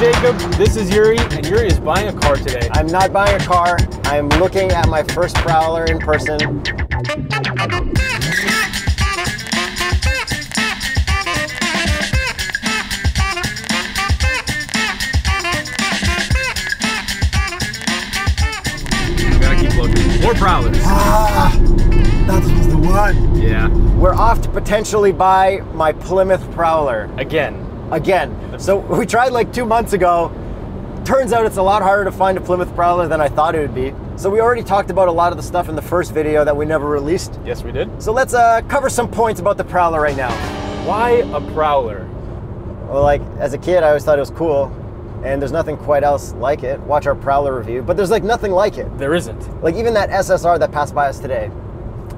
Jakub. This is Yuri, and Yuri is buying a car today. I'm not buying a car. I'm looking at my first Prowler in person. Gotta keep looking. More Prowlers. Ah, that was the one. Yeah. We're off to potentially buy my Plymouth Prowler Again. Again. So we tried like two months ago. Turns out it's a lot harder to find a Plymouth Prowler than I thought it would be. So we already talked about a lot of the stuff in the first video that we never released. Yes, we did. So let's uh, cover some points about the Prowler right now. Why a Prowler? Well, like as a kid, I always thought it was cool, and there's nothing quite else like it. Watch our Prowler review, but there's like nothing like it. There isn't. Like even that SSR that passed by us today,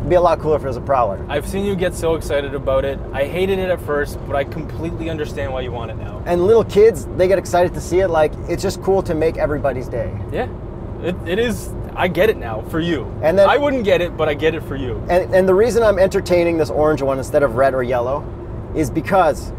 would be a lot cooler if it was a Prowler. I've seen you get so excited about it. I hated it at first, but I completely understand why you want it now. And little kids, they get excited to see it. Like it's just cool to make everybody's day. Yeah. It, it is. I get it now for you. And then- I wouldn't get it, but I get it for you. And, and the reason I'm entertaining this orange one instead of red or yellow is because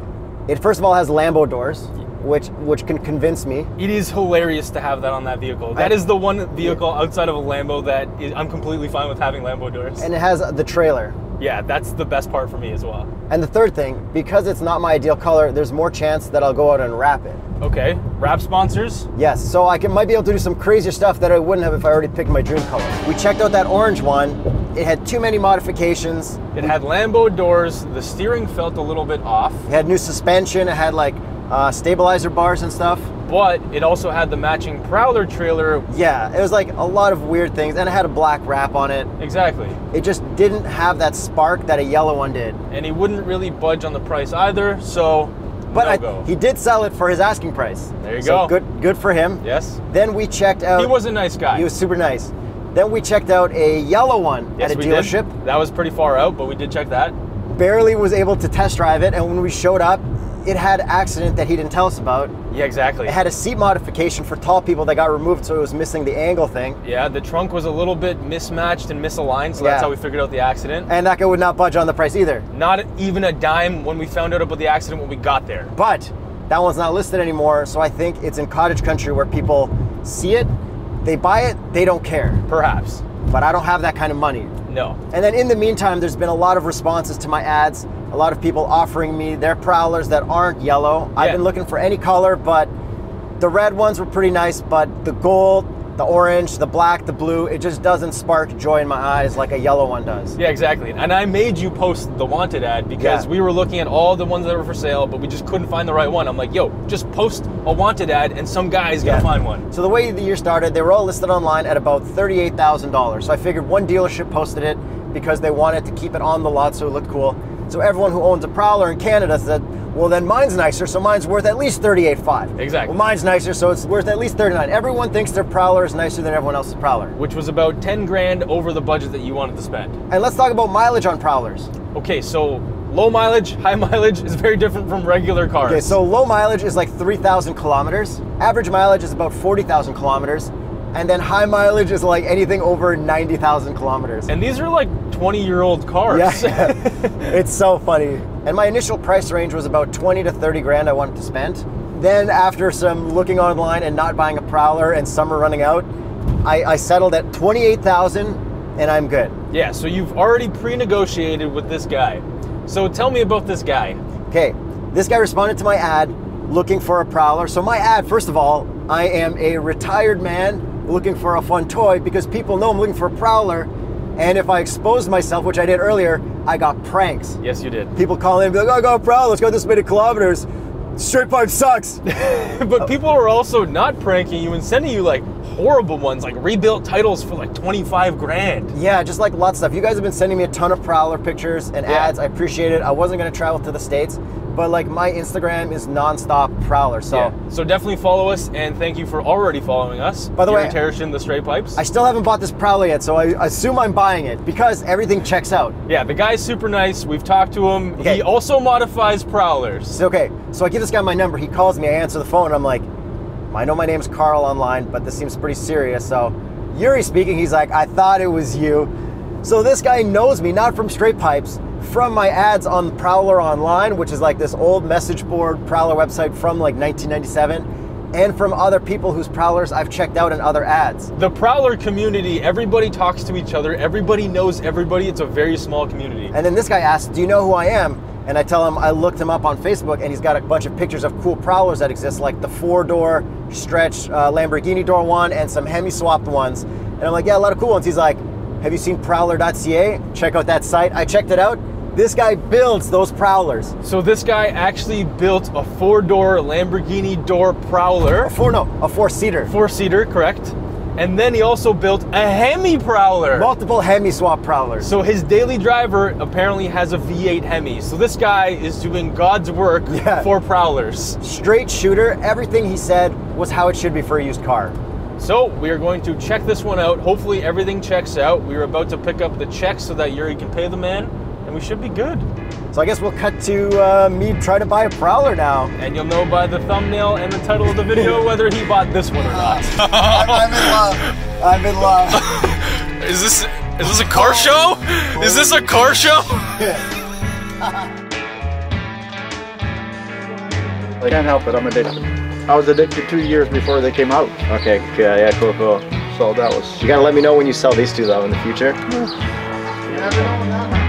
it first of all has Lambo doors, which which can convince me. It is hilarious to have that on that vehicle. That I- is the one vehicle outside of a Lambo that is, I'm completely fine with having Lambo doors. And it has the trailer. yeah, that's the best part for me as well. And the third thing, because it's not my ideal color, there's more chance that I'll go out and wrap it. Okay, wrap sponsors. Yes, so I can, might be able to do some crazier stuff that I wouldn't have if I already picked my dream color. We checked out that orange one. It had too many modifications. It had Lambo doors. The steering felt a little bit off, It had new suspension. It had like uh, stabilizer bars and stuff. but it also had the matching Prowler trailer. Yeah, it was like a lot of weird things, and it had a black wrap on it. Exactly. It just didn't have that spark that a yellow one did. And he wouldn't really budge on the price either, so But no I, he did sell it for his asking price. There you So go. Good, good for him. yes, Then we checked out. he was a nice guy. He was super nice. Then we checked out a yellow one yes, at a we dealership. Did. That was pretty far out, but we did check that. Barely was able to test drive it, and when we showed up, it had accident that he didn't tell us about. Yeah, exactly. It had a seat modification for tall people that got removed, so it was missing the angle thing. yeah, the trunk was a little bit mismatched and misaligned, so that's how we figured out the accident. And that guy would not budge on the price either. Not even a dime when we found out about the accident when we got there. But that one's not listed anymore, so I think it's in cottage country where people see it, they buy it, they don't care. Perhaps. But I don't have that kind of money. No. And then in the meantime, there's been a lot of responses to my ads, a lot of people offering me their prowlers that aren't yellow. I've been looking for any color, but the red ones were pretty nice, but the gold, the orange, the black, the blue, it just doesn't spark joy in my eyes like a yellow one does. Yeah, exactly. And I made you post the wanted ad because Yeah. we were looking at all the ones that were for sale, but we just couldn't find the right one. I'm like, yo, just post a wanted ad and some guy's gonna find one. So the way the year started, they were all listed online at about $38,000. So I figured one dealership posted it because they wanted to keep it on the lot so it looked cool. So everyone who owns a Prowler in Canada said, well then mine's nicer, so mine's worth at least 38.5. Exactly. Well mine's nicer, so it's worth at least 39. Everyone thinks their Prowler is nicer than everyone else's Prowler. Which was about 10 grand over the budget that you wanted to spend. And let's talk about mileage on Prowlers. Okay, so low mileage, high mileage is very different from regular cars. Okay, so low mileage is like 3,000 kilometers. Average mileage is about 40,000 kilometers. And then high mileage is like anything over 90,000 kilometers. and these are like 20 year old cars. Yeah, it's so funny. And my initial price range was about 20 to 30 grand I wanted to spend. Then after some looking online and not buying a Prowler and summer running out, I, I settled at 28,000 and I'm good. yeah, so you've already pre negotiated with this guy. So tell me about this guy. Okay, this guy responded to my ad looking for a Prowler. So my ad, first of all, I am a retired man looking for a fun toy because people know I'm looking for a Prowler. And if I exposed myself, which I did earlier, I got pranks. Yes, you did. People call in and be like, oh, I got a Prowler, let's go this many kilometers. Straight pipe sucks. but people are also not pranking you and sending you like horrible ones, like rebuilt titles for like 25 grand. Yeah, just like lots of stuff. You guys have been sending me a ton of Prowler pictures and Yeah. ads. I appreciate it. I wasn't gonna travel to the States, but like my Instagram is nonstop Prowler. So Yeah. So definitely follow us and thank you for already following us. By the Here way- in the Straight Pipes. I still haven't bought this Prowler yet, so I assume I'm buying it because everything checks out. yeah, the guy's super nice. We've talked to him. Okay. He also modifies prowlers. Okay. So I give this guy my number. He calls me. I answer the phone. I'm like, I know my name's Carl online, but this seems pretty serious. So Yuri speaking. He's like, I thought it was you. So this guy knows me, not from Straight Pipes, from my ads on Prowler Online, which is like this old message board Prowler website from like 1997. and from other people whose prowlers I've checked out in other ads. The Prowler community, everybody talks to each other, everybody knows everybody. It's a very small community. And then this guy asks, Do you know who I am? And I tell him I looked him up on Facebook and he's got a bunch of pictures of cool prowlers that exist, like the four door stretch uh, Lamborghini door one and some Hemi swapped ones. And I'm like, Yeah, a lot of cool ones. He's like, Have you seen prowler.ca? Check out that site. I checked it out. This guy builds those prowlers. So this guy actually built a four-door Lamborghini door Prowler, A four, no, a four seater. four-seater, correct? And then he also built a Hemi Prowler. Multiple Hemi swap prowlers. So his daily driver apparently has a V8 Hemi. So this guy is doing God's work Yeah. for Prowlers. Straight shooter. Everything he said was how it should be for a used car. So we are going to check this one out. Hopefully everything checks out. We are about to pick up the check so that Yuri can pay the man, and we should be good. So I guess we'll cut to uh, me try to buy a prowler now. And you'll know by the thumbnail and the title of the video whether he bought this one or not. I'm in love. I'm in love. Is this is this a car show? Is this a car show? I can't help it. I'm addicted. I was addicted two years before they came out. Okay, yeah, yeah, cool, cool. So that was. You gotta let me know when you sell these two though in the future. That's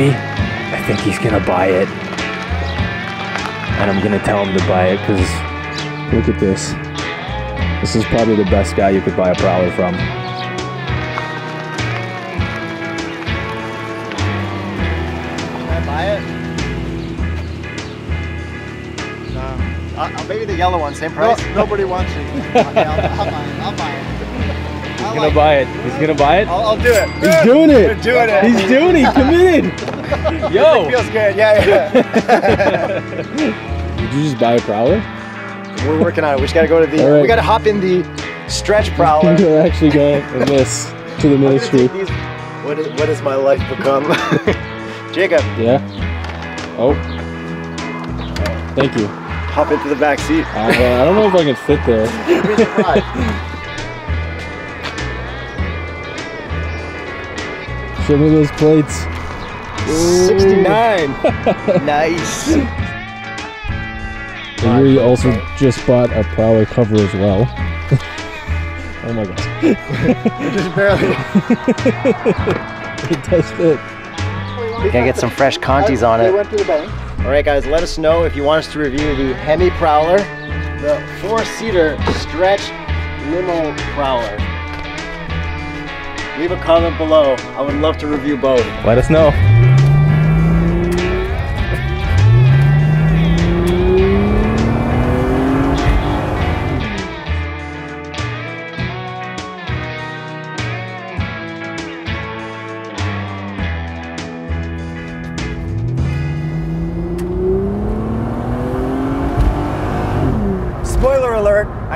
50 I think he's gonna buy it and I'm gonna tell him to buy it because look at this this is probably the best guy you could buy a prowler from Can I buy it? No. Uh, uh maybe the yellow one, same price. No, nobody wants it. okay, I'll, I'll buy it. I'll buy it. He's gonna like buy it. He's gonna buy it. I'll, I'll do it. He's doing it. Doing it. He's doing it. He's committed. Yo, Feels good. Yeah, yeah. did you just buy a prowler? We're working on it. We just gotta go to the. Right. We gotta hop in the stretch prowler. We're actually going in this to the ministry. these- What is, what has my life become? Jakub, Yeah. Oh. Thank you. hop into the back seat. Uh, I don't know if I can fit there. You'd be surprised. Show me those plates. 69. nice. And Yuri also just bought a prowler cover as well. oh my god. Just barely. It does fit. Gotta get some fresh Contis on They it. went to the bank. All right, guys, let us know if you want us to review the Hemi Prowler, the four-seater stretch limo Prowler. Leave a comment below. I would love to review both. Let us know.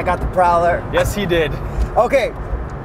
Got the Prowler. Yes, he did. Okay,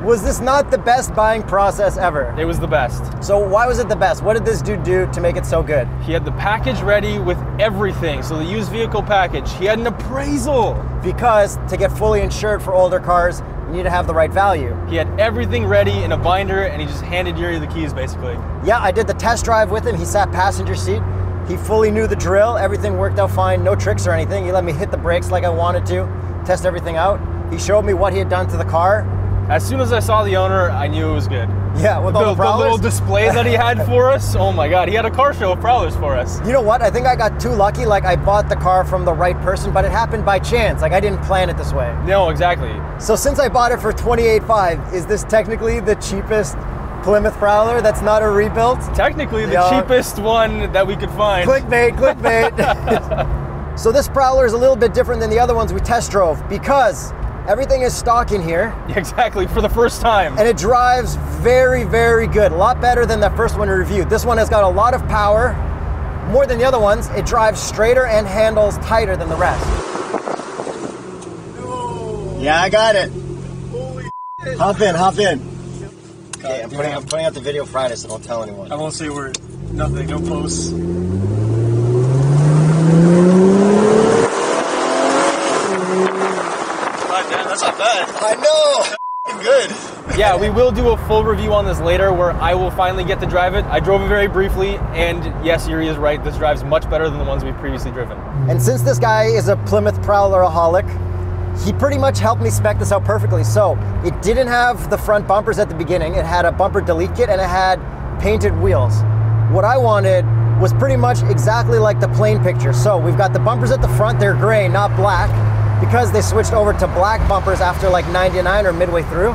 was this not the best buying process ever? It was the best. So why was it the best? What did this dude do to make it so good? He had the package ready with everything. So the used vehicle package. He had an appraisal. Because to get fully insured for older cars, you need to have the right value. He had everything ready in a binder, and he just handed Yuri the keys, basically. Yeah, I did the test drive with him. He sat passenger seat. He fully knew the drill. Everything worked out fine. No tricks or anything. He let me hit the brakes like I wanted to, test everything out. He showed me what he had done to the car. As soon as I saw the owner, I knew it was good. Yeah, with The, all the the little display that he had for us, oh my god, he had a car show of prowlers for us. You know what? I think I got too lucky. Like I bought the car from the right person, but it happened by chance. Like I didn't plan it this way. No, exactly. So since I bought it for 28.5, is this technically the cheapest Plymouth Prowler that's not a rebuilt? Technically, the Yeah. cheapest one that we could find. Clickbait, clickbait. so this Prowler is a little bit different than the other ones we test drove because Everything is stock in here, Exactly, for the first time. and it drives very, very good. A lot better than the first one we reviewed. This one has got a lot of power, more than the other ones. It drives straighter and handles tighter than the rest. Yeah, I got it. Holy Hop in, hop in. Okay, I'm putting, I'm putting out the video Friday, so don't tell anyone. I won't say a word. Nothing. No posts. God damn, that's not bad. I know. Good. yeah, we will do a full review on this later where I will finally get to drive it. I drove it very briefly, and yes, Yuri is right. This drives much better than the ones we've previously driven. And since this guy is a Plymouth Prowleraholic, he pretty much helped me spec this out perfectly. So it didn't have the front bumpers at the beginning. It had a bumper delete kit and it had painted wheels. What I wanted was pretty much exactly like the plain picture. So we've got the bumpers at the front, they're gray, not black, because they switched over to black bumpers after like 99 or midway through.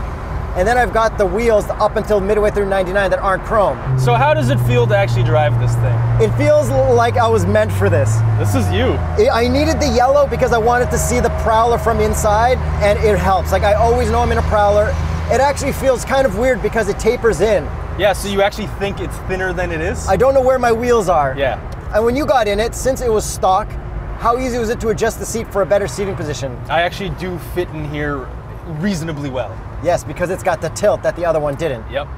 And then I've got the wheels up until midway through 99 that aren't chrome. So, how does it feel to actually drive this thing? It feels like I was meant for this. This is you. I needed the yellow because I wanted to see the Prowler from inside, and it helps. Like, I always know I'm in a Prowler. It actually feels kind of weird because it tapers in. Yeah, so you actually think it's thinner than it is? I don't know where my wheels are. yeah. And when you got in it, since it was stock, how easy was it to adjust the seat for a better seating position? I actually do fit in here reasonably well. Yes, because it's got the tilt that the other one didn't. Yep.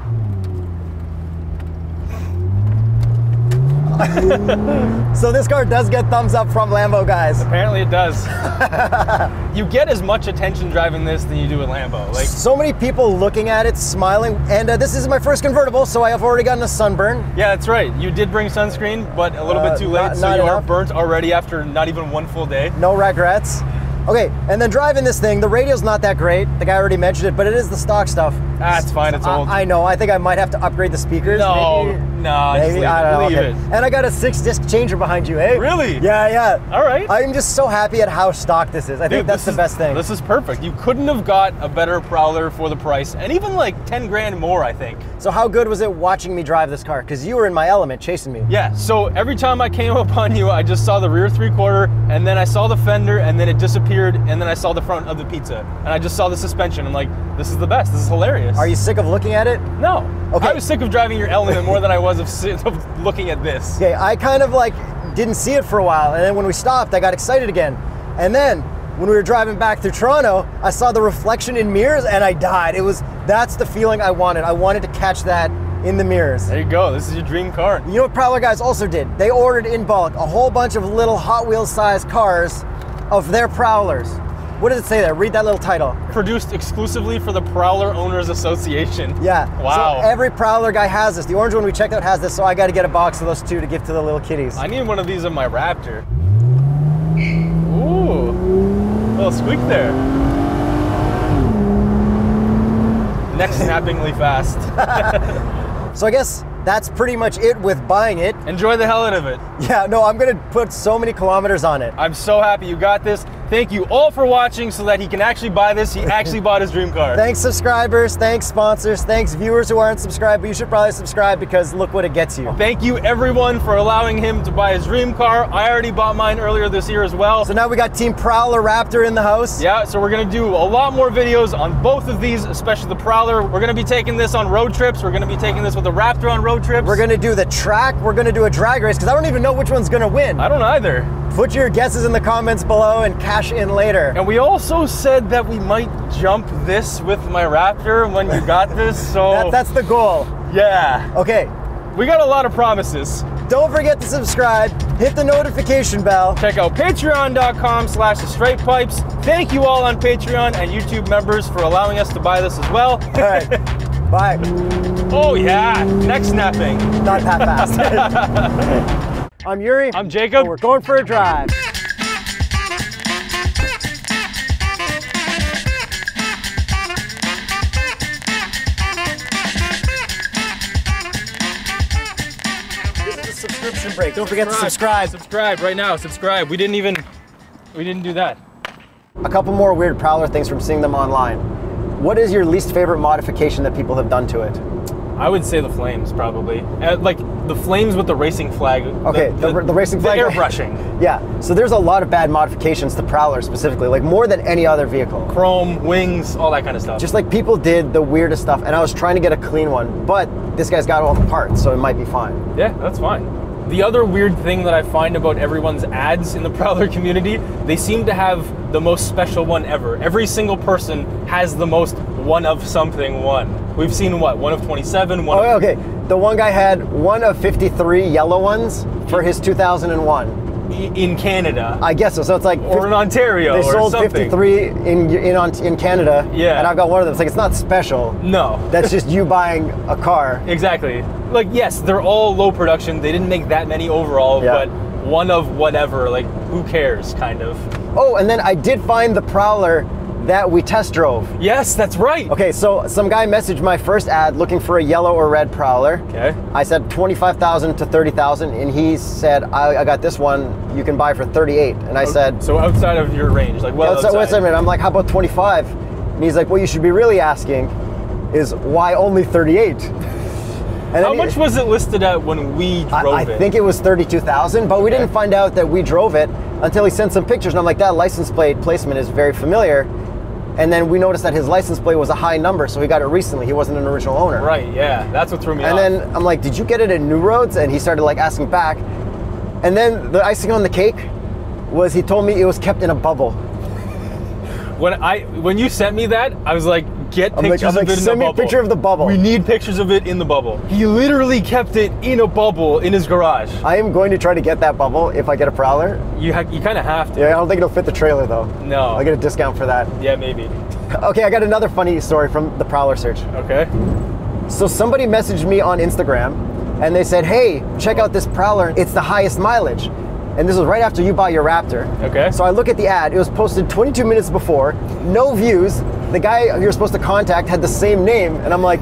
So this car does get thumbs up from Lambo guys. Apparently it does. you get as much attention driving this than you do with Lambo. Like, So many people looking at it, smiling, and uh, this is my first convertible, so I have already gotten a sunburn. yeah, that's right. You did bring sunscreen, but a little Uh, bit too late, not- so not you are burnt already after not even one full day. No regrets. Okay, and then driving this thing, the radio's not that great. The guy already mentioned it, but it is the stock stuff. It's fine. It's old. I, I know. I think I might have to upgrade the speakers. no, maybe. no, Maybe leave I don't know. Okay. it. And I got a six disc changer behind you, eh? Really? Yeah, yeah. All right. I'm just so happy at how stock this is. I think that's the is- best thing. This is perfect. You couldn't have got a better Prowler for the price, and even like 10 grand more, I think. So how good was it watching me drive this car? Because you were in my element chasing me. Yeah, so every time I came up on you, I just saw the rear three quarter, and then I saw the fender, and then it disappeared, and then I saw the front of the pizza, and I just saw the suspension. I'm like, this is the best. This is hilarious. Are you sick of looking at it? No. Okay. I was sick of driving your element more than I was of, of looking at this. Okay, I kind of like didn't see it for a while, and then when we stopped, I got excited again. And then when we were driving back through Toronto, I saw the reflection in mirrors, and I died. It was that's the feeling I wanted. I wanted to catch that in the mirrors. There you go. This is your dream car. You know what Prowler guys also did? They ordered in bulk a whole bunch of little Hot Wheels sized cars of their Prowlers. What does it say there? Read that little title. Produced exclusively for the Prowler Owners Association. Yeah. Wow. So every Prowler guy has this. The orange one we checked out has this, so I got to get a box of those two to give to the little kitties. I need one of these in my Raptor. Ooh. little squeak there. Neck snappingly fast. So I guess that's pretty much it with buying it. Enjoy the hell out of it. Yeah, no, I'm gonna put so many kilometers on it. I'm so happy you got this. Thank you all for watching so that he can actually buy this. He actually bought his dream car. Thanks subscribers, thanks sponsors, thanks viewers who aren't subscribed, but you should probably subscribe because look what it gets you. Thank you everyone for allowing him to buy his dream car. I already bought mine earlier this year as well. So now we got Team Prowler Raptor in the house. Yeah, so we're gonna do a lot more videos on both of these, especially the Prowler. We're gonna be taking this on road trips. We're gonna be taking this with the Raptor on road trips. We're gonna do the track, we're gonna do a drag race, because I don't even know which one's gonna win. I don't either. Put your guesses in the comments below and cash in later. And we also said that we might jump this with my Raptor when you got this. So That, that's the goal. yeah, Okay, we got a lot of promises. don't forget to subscribe, hit the notification bell. Check out patreon.com slash the straight pipes. Thank you all on Patreon and YouTube members for allowing us to buy this as well. All right, bye. oh yeah, neck snapping. Not that fast. I'm Yuri. I'm Jakub. and We're going for a drive. Break. Don't forget to subscribe. Subscribe right now. Subscribe. We didn't even we didn't do that. A couple more weird Prowler things from seeing them online. What is your least favorite modification that people have done to it? I would say the flames probably. Uh, like the flames with the racing flag. Okay, the- the racing flag- The airbrushing. Yeah. So there's a lot of bad modifications to Prowler specifically, like more than any other vehicle. Chrome, wings, all that kind of stuff. Just like people did the weirdest stuff, and I was trying to get a clean one, but this guy's got all the parts, so it might be fine. Yeah, that's fine. The other weird thing that I find about everyone's ads in the Prowler community, they seem to have the most special one ever. Every single person has the most one of something one. We've seen what? One of 27, one Oh, of okay. The one guy had one of 53 yellow ones for his 2001. In Canada. I guess so. So it's like or in Ontario they sold something. 53 in in in Canada. Yeah. And I've got one of them. It's like it's not special. No. That's just you buying a car. Exactly. Like yes, they're all low production. They didn't make that many overall, Yeah. but one of whatever, like who cares kind of. Oh, and then I did find the Prowler that we test drove. Yes, that's right. Okay, so some guy messaged my first ad looking for a yellow or red Prowler. Okay. I said 25,000 to 30,000 and he said I, I got this one you can buy for 38 and I oh, said So outside of your range, like well Outside- outside. wait a minute. I'm like, how about 25? And he's like, what you should be really asking is why only 38? And How he- much was it listed at when we drove I it? I think it was 32,000, but we didn't find out that we drove it until he sent some pictures. And I'm like, that license plate placement is very familiar. And then we noticed that his license plate was a high number, so he got it recently. He wasn't an original owner. Right, yeah. That's what threw me And off. then I'm like, did you get it at New Roads? And he started like asking back. And then the icing on the cake was he told me it was kept in a bubble. when I when you sent me that, I was like, get I'm like- pictures I'm like, of it in send me a picture of the bubble. We need pictures of it in the bubble. He literally kept it in a bubble in his garage. I am going to try to get that bubble if I get a Prowler. You you kind of have to. Yeah, I don't think it'll fit the trailer though. No. I'll get a discount for that. Yeah, maybe. Okay, I got another funny story from the Prowler search. Okay. So somebody messaged me on Instagram and they said, hey, check out this Prowler. It's the highest mileage. And this was right after you bought your Raptor. Okay. So I look at the ad. It was posted 22 minutes before, no views. The guy you're supposed to contact had the same name. And I'm like,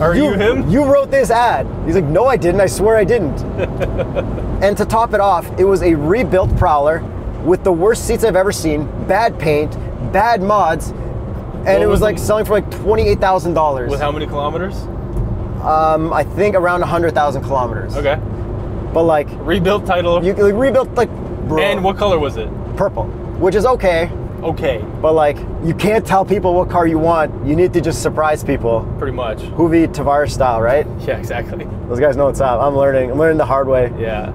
Are you, him? You wrote this ad. He's like, no, I didn't. I swear I didn't. and to top it off, it was a rebuilt Prowler with the worst seats I've ever seen, bad paint, bad mods, and What it was was like selling for like twenty-eight thousand dollars. With how many kilometers? Um, I think around hundred thousand kilometers. Okay. But like, Rebuilt title. you like, rebuilt like bro, and what color was it? purple, which is okay. Okay, But like, you can't tell people what car you want. You need to just surprise people. pretty much. Hoovie Tavarish style, right? Yeah, exactly. Those guys know what's up. I'm learning. I'm learning the hard way. Yeah.